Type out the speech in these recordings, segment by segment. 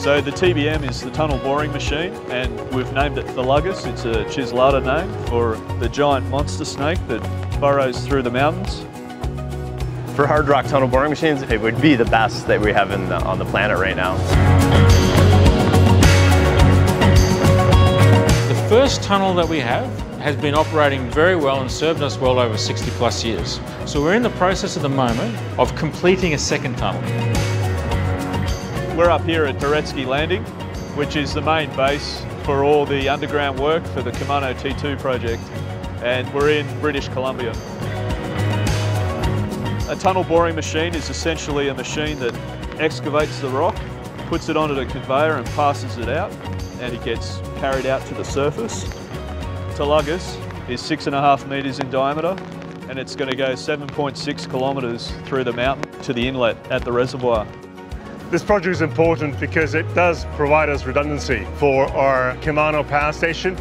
So the TBM is the tunnel boring machine and we've named it Tholuggis. It's a Cheslatta name for the giant monster snake that burrows through the mountains. For hard rock tunnel boring machines, it would be the best that we have the, on the planet right now. The first tunnel that we have has been operating very well and served us well over 60 plus years. So we're in the process at the moment of completing a second tunnel. We're up here at Turetsky Landing, which is the main base for all the underground work for the Kemano T2 project, and we're in British Columbia. A tunnel boring machine is essentially a machine that excavates the rock, puts it onto the conveyor and passes it out, and it gets carried out to the surface. Tholuggis is six and a half metres in diameter, and it's going to go 7.6 kilometres through the mountain to the inlet at the reservoir. This project is important because it does provide us redundancy for our Kemano power station,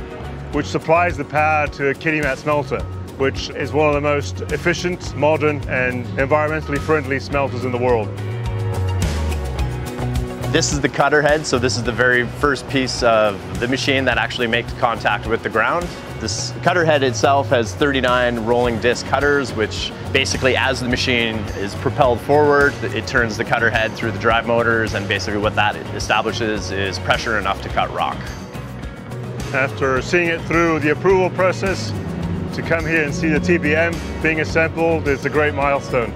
which supplies the power to Kitimat smelter, which is one of the most efficient, modern and environmentally friendly smelters in the world. This is the cutter head, so this is the very first piece of the machine that actually makes contact with the ground. This cutter head itself has 39 rolling disc cutters, which basically as the machine is propelled forward, it turns the cutter head through the drive motors, and basically what that establishes is pressure enough to cut rock. After seeing it through the approval process, to come here and see the TBM being assembled is a great milestone.